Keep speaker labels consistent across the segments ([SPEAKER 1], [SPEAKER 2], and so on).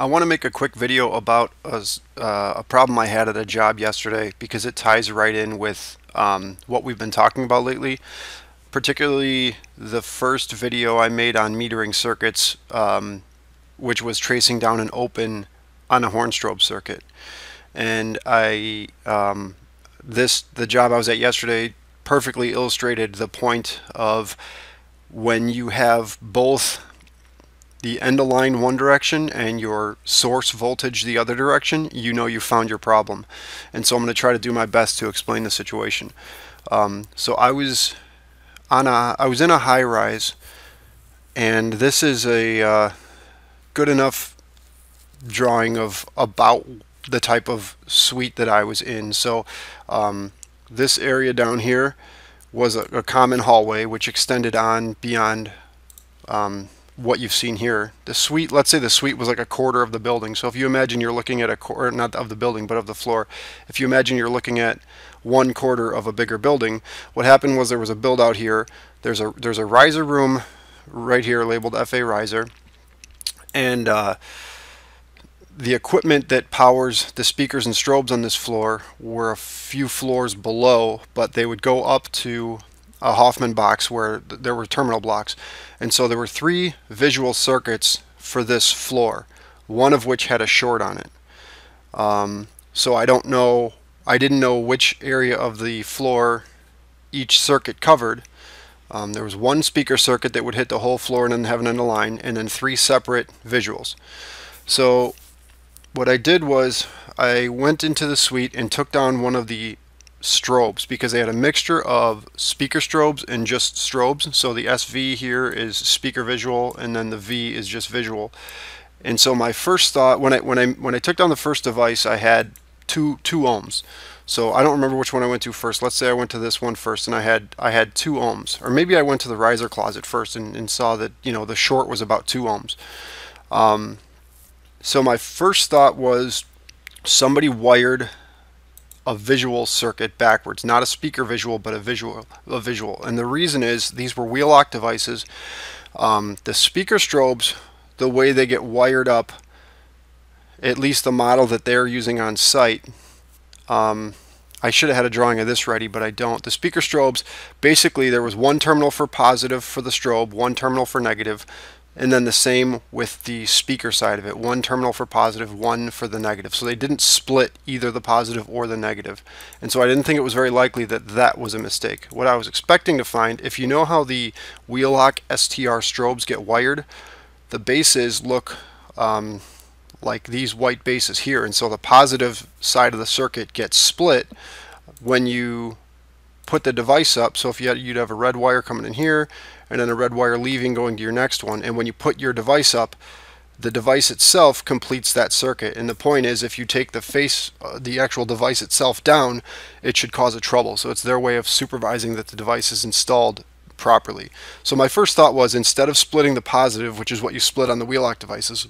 [SPEAKER 1] I want to make a quick video about a, uh, a, problem I had at a job yesterday because it ties right in with um, what we've been talking about lately. Particularly the first video I made on metering circuits, um, which was tracing down an open on a Hornstrobe circuit. And I, um, this the job I was at yesterday perfectly illustrated the point of when you have both the end line one direction and your source voltage the other direction, you know you found your problem. And so I'm going to try to do my best to explain the situation. Um, so I was on a I was in a high rise, and this is a uh, good enough drawing of about the type of suite that I was in. So um, this area down here was a, a, common hallway which extended on beyond um, what you've seen here. The suite, let's say the suite was like a quarter of the building. So if you imagine you're looking at a quarter, not of the building, but of the floor. If you imagine you're looking at one quarter of a bigger building, what happened was there was a build out here. There's a there's a riser room right here labeled FA riser, and uh, the equipment that powers the speakers and strobes on this floor were a few floors below, but they would go up to a Hoffman box where th there were terminal blocks. And so there were three visual circuits for this floor, one of which had a short on it. Um, so I don't know, I didn't know which area of the floor each circuit covered. Um, there was one speaker circuit that would hit the whole floor and then have an end line, and then three separate visuals. So what I did was I went into the suite and took down one of the strobes because they had a mixture of speaker strobes and just strobes. So the SV here is speaker visual and then the V is just visual. And so my first thought when I when I when I took down the first device I had two two ohms. So I don't remember which one I went to first. Let's say I went to this one first and I had I had two ohms. Or maybe I went to the riser closet first and, and saw that you know the short was about two ohms. Um, so my first thought was somebody wired a visual circuit backwards, not a speaker visual, but a visual, a visual. And the reason is these were Wheelock devices. Um, the speaker strobes, the way they get wired up, at least the model that they're using on site, um, I should have had a drawing of this ready, but I don't. The speaker strobes, basically there was one terminal for positive for the strobe, one terminal for negative, and then the same with the speaker side of it. One terminal for positive one for the negative. So they didn't split either the positive or the negative. and so I didn't think it was very likely that that was a mistake. What I was expecting to find if you know how the Wheelock STR strobes get wired the bases look um, like these white bases here. And so the positive side of the circuit gets split when you put the device up. So if you had, you'd have a red wire coming in here and then a red wire leaving going to your next one. And when you put your device up, the device itself completes that circuit. And the point is, if you take the face, uh, the actual device itself down, it should cause a trouble. So it's their way of supervising that the device is installed properly. So my first thought was instead of splitting the positive, which is what you split on the Wheelock devices,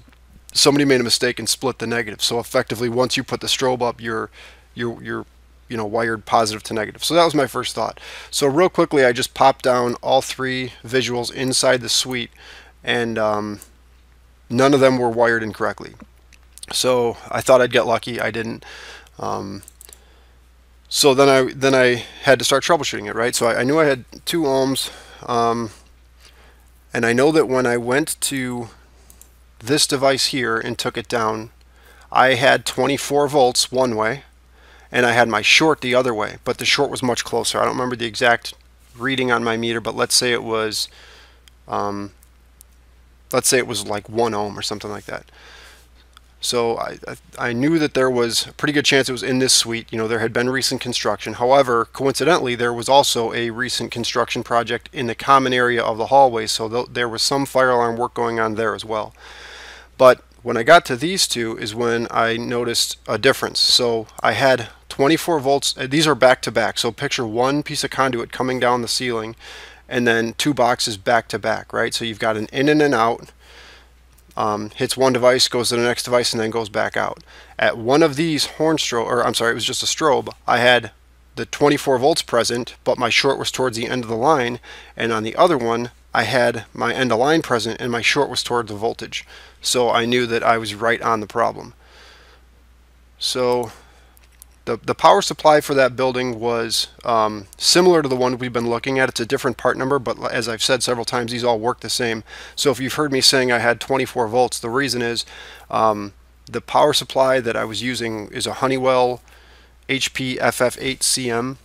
[SPEAKER 1] somebody made a mistake and split the negative. So effectively, once you put the strobe up, you're you're you're you know wired positive to negative. So that was my first thought. So real quickly, I just popped down all three visuals inside the suite, and um, none of them were wired incorrectly. So I thought I'd get lucky. I didn't. Um, so then I then I had to start troubleshooting it, right? So I, I knew I had two ohms, um, and I know that when I went to this device here and took it down, I had 24 volts one way, and I had my short the other way, but the short was much closer. I don't remember the exact reading on my meter, but let's say it was, um, let's say it was like one ohm or something like that. So I, I, I knew that there was a pretty good chance it was in this suite. You know, there had been recent construction. However, coincidentally, there was also a recent construction project in the common area of the hallway, so th there was some fire alarm work going on there as well. But when I got to these two is when I noticed a difference. So I had 24 volts. Uh, these are back to back. So picture one piece of conduit coming down the ceiling and then two boxes back to back, right? So you've got an in and an out. Um, hits one device, goes to the next device, and then goes back out. At one of these horn strobe, or I'm sorry, it was just a strobe, I had the 24 volts present, but my short was towards the end of the line, and on the other one, I had my end of line present and my short was toward the voltage. So I knew that I was right on the problem. So the, the power supply for that building was um, similar to the one we've been looking at. It's a different part number, but as I've said several times, these all work the same. So if you've heard me saying I had 24 volts, the reason is um, the power supply that I was using is a Honeywell HP FF8CM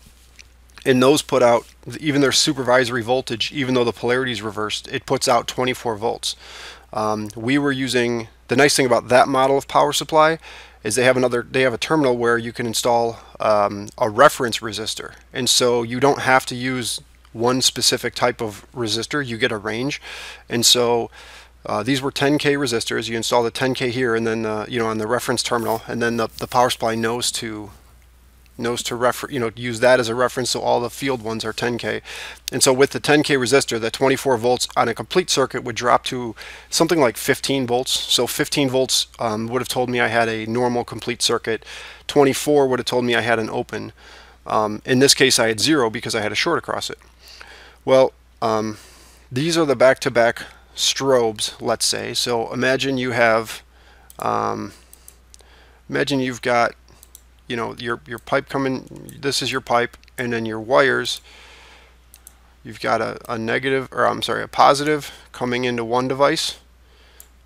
[SPEAKER 1] and those put out even their supervisory voltage even though the polarity is reversed it puts out 24 volts um, we were using the nice thing about that model of power supply is they have another they have a terminal where you can install um, a reference resistor. And so you don't have to use one specific type of resistor. You get a range. And so uh, these were 10k resistors. You install the 10k here and then uh, you know on the reference terminal. And then the, the power supply knows to knows to refer you know use that as a reference so all the field ones are 10k and so with the 10k resistor the 24 volts on a complete circuit would drop to something like 15 volts. So 15 volts um, would have told me I had a normal complete circuit. 24 would have told me I had an open. Um, in this case I had zero because I had a short across it. Well um, these are the back-to-back -back strobes let's say. So imagine you have um, imagine you've got you know your your pipe coming this is your pipe and then your wires you've got a, a negative or I'm sorry a positive coming into one device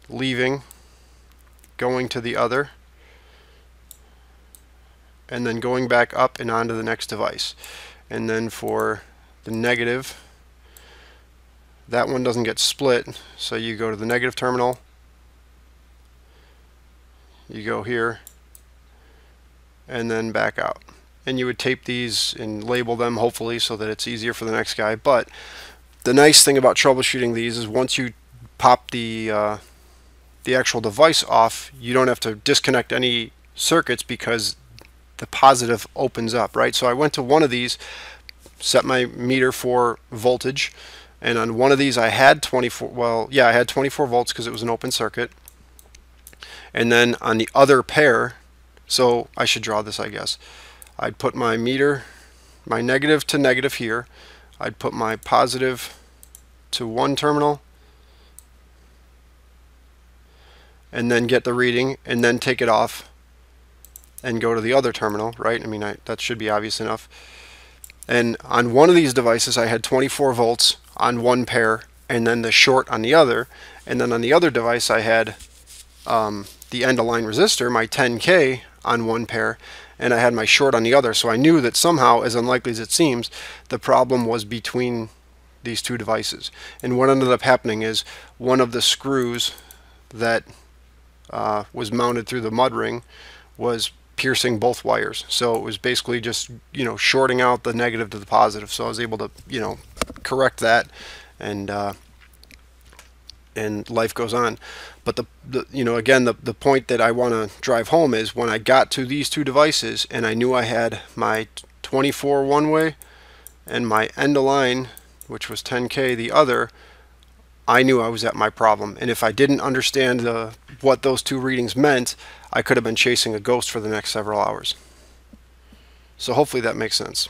[SPEAKER 1] leaving going to the other and then going back up and onto the next device. And then for the negative that one doesn't get split so you go to the negative terminal you go here and then back out. And you would tape these and label them hopefully so that it's easier for the next guy. But the nice thing about troubleshooting these is once you pop the uh, the actual device off, you don't have to disconnect any circuits because the positive opens up, right? So I went to one of these, set my meter for voltage, and on one of these I had 24, well, yeah, I had 24 volts because it was an open circuit. And then on the other pair, so I should draw this, I guess. I'd put my meter, my negative to negative here. I'd put my positive to one terminal and then get the reading and then take it off and go to the other terminal, right? I mean, I, that should be obvious enough. And on one of these devices, I had 24 volts on one pair and then the short on the other. And then on the other device, I had um, the end of line resistor, my 10K, on one pair and I had my short on the other. So I knew that somehow, as unlikely as it seems, the problem was between these two devices. And what ended up happening is one of the screws that uh, was mounted through the mud ring was piercing both wires. So it was basically just, you know, shorting out the negative to the positive. So I was able to, you know, correct that and uh, and life goes on. But the, the you know again the the point that I want to drive home is when I got to these two devices and I knew I had my 24 one way and my end of line which was 10k the other I knew I was at my problem and if I didn't understand the, what those two readings meant I could have been chasing a ghost for the next several hours. So hopefully that makes sense.